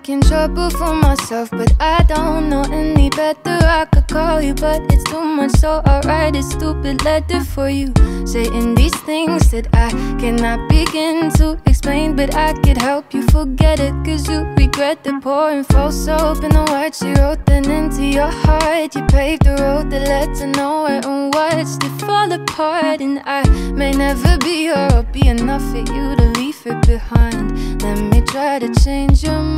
making trouble for myself But I don't know any better. I could call you but it's too much. So I write a stupid letter for you. Saying these things that I cannot begin to explain But I could help you forget it Cause you regret the pouring false hope And the words you wrote then into your heart. You paved the road that led to nowhere watched fall apart. And I may never be or be enough for you to leave it behind. Let me try to change your mind.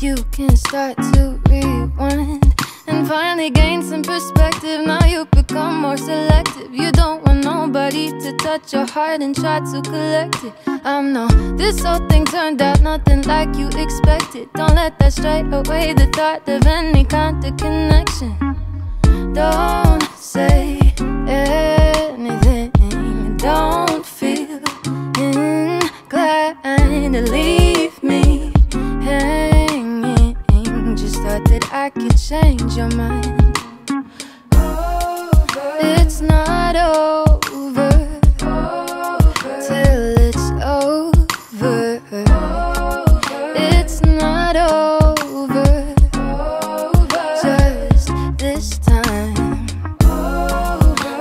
You can start to rewind and finally gain some perspective. Now you become more selective. You don't want nobody to touch your heart and try to collect it. I know this whole thing turned out nothing like you expected. Don't let that stray away the thought of any kind of connection. Don't say change your mind. It's not over till it's over. It's not over just this time.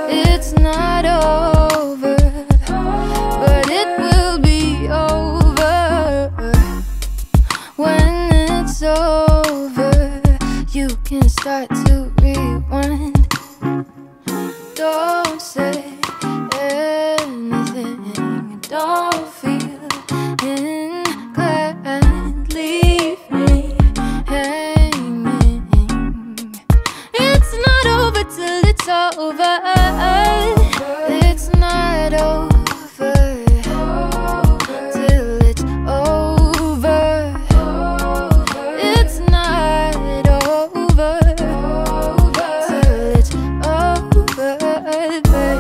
It's not over, but it will be over when it's over can start to rewind. Don't say anything, don't feel inclined. Leave me hanging. It's not over till it's over. Baby.